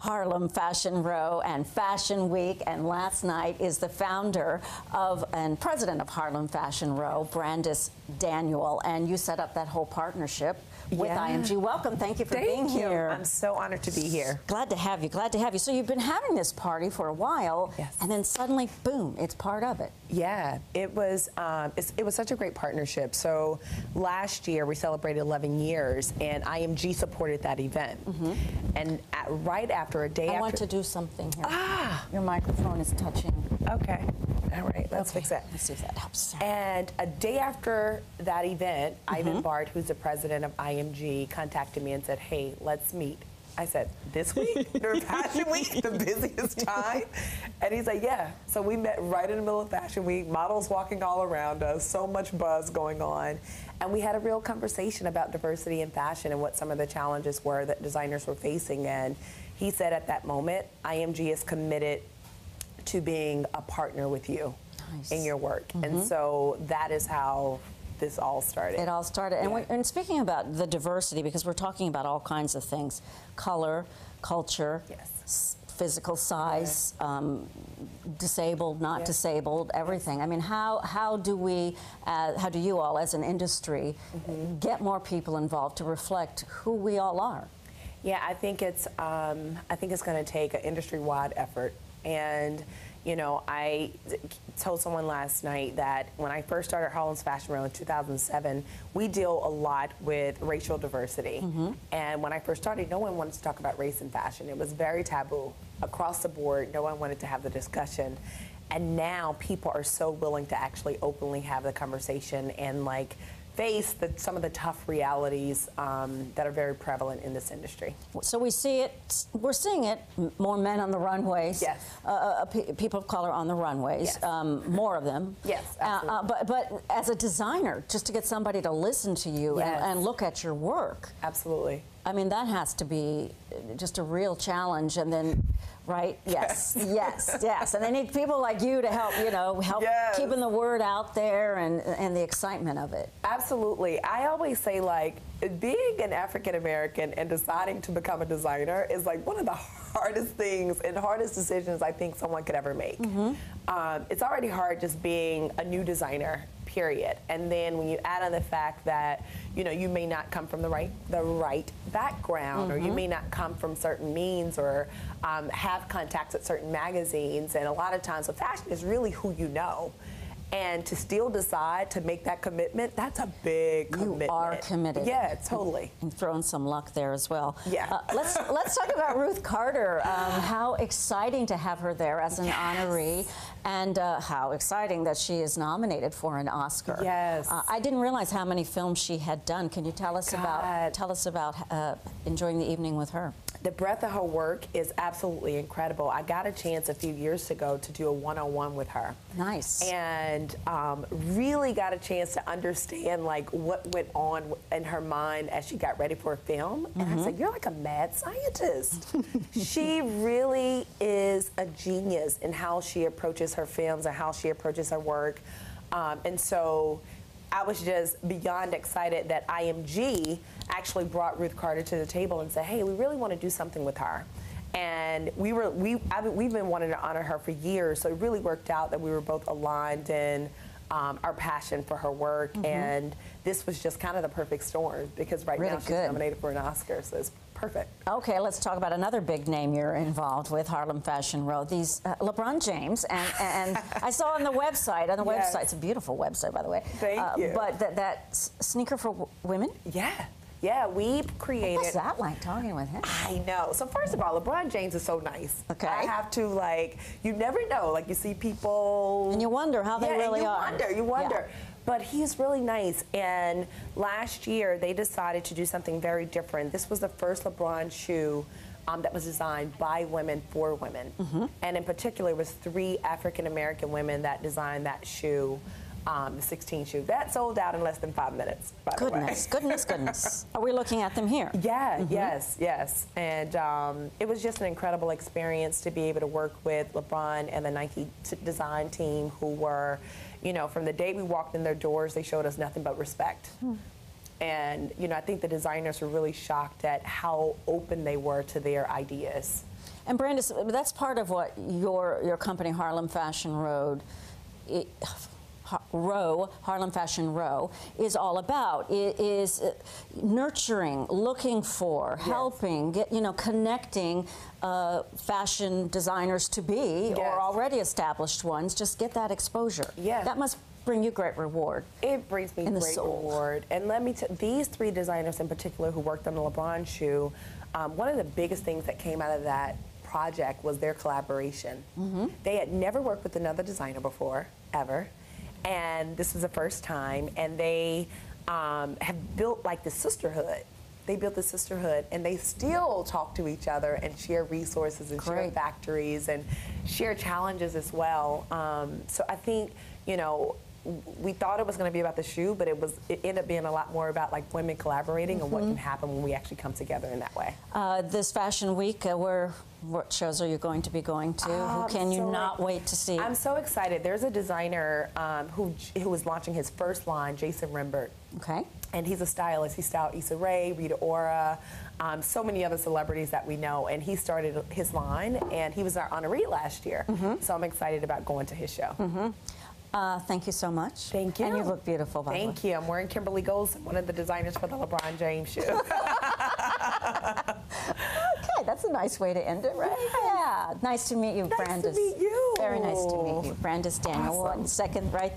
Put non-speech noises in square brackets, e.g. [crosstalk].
Harlem Fashion Row and Fashion Week. And last night is the founder of and president of Harlem Fashion Row, Brandice Daniel. And you set up that whole partnership with Yeah. IMG. Welcome. Thank you for Thank being you. here. I'm so honored to be here. Glad to have you. Glad to have you. So you've been having this party for a while, Yes. and then suddenly, boom! It's part of it. Yeah, it was um, it's, it was such a great partnership. So last year we celebrated 11 years, and IMG supported that event. And at, right after a day. I after, want to do something here. Ah. Your microphone is touching. okay, all right, let's Okay, fix that. Let's see if that helps. And a day after that event, Mm-hmm. Ivan Bart, who's the president of IMG, contacted me and said, "Hey, let's meet." I said, "This week [laughs] during Fashion Week, the busiest [laughs] time," and he's like, "Yeah." So we met right in the middle of Fashion Week, models walking all around us, so much buzz going on, and we had a real conversation about diversity in fashion and what some of the challenges were that designers were facing. And he said, at that moment, IMG is committed to being a partner with you Nice. in your work. And so that is how this all started. It all started. And, Yeah. and speaking about the diversity, because we're talking about all kinds of things color, culture, Yes. s- physical size, um, disabled, not disabled, everything. I mean, how, how do we, uh, how do you all as an industry Mm-hmm. get more people involved to reflect who we all are? Yeah, I think it's um, I think it's going to take an industry-wide effort. And you know, I told someone last night that when I first started Harlem's Fashion Row in 2007, we deal a lot with racial diversity. Mm-hmm. And when I first started, no one wanted to talk about race in fashion. It was very taboo across the board. No one wanted to have the discussion. And now people are so willing to actually openly have the conversation and like face the, some of the tough realities um, that are very prevalent in this industry. So we see it, we're seeing it, more men on the runways. Yes. Uh, uh, people of color on the runways, Yes. um, more of them. Yes, Uh, uh, but, but as a designer, just to get somebody to listen to you Yes. and, and look at your work, Absolutely. I mean, that has to be just a real challenge. And then, right? [laughs] Yes, yes, yes. And they need people like you to help, you know, help Yes. keeping the word out there and, and the excitement of it. Absolutely. I always say, like, being an African American and deciding to become a designer is like one of the [laughs] hardest things and hardest decisions I think someone could ever make. Um, it's already hard just being a new designer, period. And then when you add on the fact that you know you may not come from the right the right background, or you may not come from certain means, or um, have contacts at certain magazines, and a lot of times, with fashion is really who you know. And to still decide to make that commitment, that's a big commitment. You are committed. Yeah, totally. And throwing some luck there as well. Yeah. Uh, let's let's talk about Ruth Carter. Um, how exciting to have her there as an honoree, and uh, how exciting that she is nominated for an Oscar. Yes. Uh, I didn't realize how many films she had done. Can you tell us about tell us about uh, enjoying the evening with her? The breadth of her work is absolutely incredible. I got a chance a few years ago to do a one-on-one with her. Nice. and um, really got a chance to understand like what went on in her mind as she got ready for a film. And I said, "You're like a mad scientist." [laughs] she really is a genius in how she approaches her films and how she approaches her work. Um, and so. I was just beyond excited that IMG actually brought Ruth Carter to the table and said, "Hey, we really want to do something with her." And we were we been- we've been wanting to honor her for years, so it really worked out that we were both aligned in um, our passion for her work, and this was just kind of the perfect storm because right Really now she's good. nominated for an Oscar, so it's perfect. Okay, let's talk about another big name you're involved with, Harlem Fashion Row. These uh, LeBron James, and, and I saw on the website. On the Yes. website, it's a beautiful website, by the way. Thank Uh, you. But that, that sneaker for women. Yeah, yeah, we created. What's that like talking with him? I know. So first of all, LeBron James is so nice. Okay. I have to like. You never know. Like you see people. And you wonder how they yeah, and you are. wonder. You wonder. Yeah. But he's really nice. And last year they decided to do something very different. This was the first LeBron shoe. Um, that was designed by women for women, Mm-hmm. and in particular, it was three African American women that designed that shoe, um, the 16 shoe. That sold out in less than five minutes. By the way. Goodness, goodness, goodness. [laughs] Are we looking at them here? Yeah, yes, yes. And um, it was just an incredible experience to be able to work with LeBron and the Nike t- design team who were, you know, from the day we walked in their doors, they showed us nothing but respect. And you know, I think the designers were really shocked at how open they were to their ideas. And Brandice, that's part of what your your company Harlem Fashion Road. It, Row, Harlem Fashion Row, is all about. It is uh, nurturing, looking for, helping, get you know, connecting uh, fashion designers to be Yes. or already established ones. Just get that exposure. Yeah. that must bring you great reward. It brings me great soul. reward. And let me tell these three designers in particular who worked on the LeBron shoe, um, one of the biggest things that came out of that project was their collaboration. They had never worked with another designer before, ever. And this was the first time. And they um, have built like the sisterhood. They built the sisterhood and they still talk to each other and share resources and share factories and share challenges as well. Um, so I think, you know, we thought it was going to be about the shoe, but it was it ended up being a lot more about like women collaborating and what Mm-hmm. can happen when we actually come together in that way. Uh, this fashion week, uh, where what shows are you going to be going to? Oh, Who can you so not wait to see? I'm so excited. There's a designer um, who who was launching his first line, Jason Rembert. okay. and he's a stylist. He styled Issa Rae, Rita Ora, um, so many other celebrities that we know. And he started his line, and he was our honoree last year. Mm-hmm. So I'm excited about going to his show. Uh, thank you so much. Thank you. And you look beautiful, by the way. Thank you. I'm wearing Kimberly Goldson, one of the designers for the LeBron James shoe. [laughs] Okay, that's a nice way to end it, right? Yeah. Nice to meet you, Nice to Brandice. meet you. Very nice to meet you. Brandice Daniel, Awesome. one second right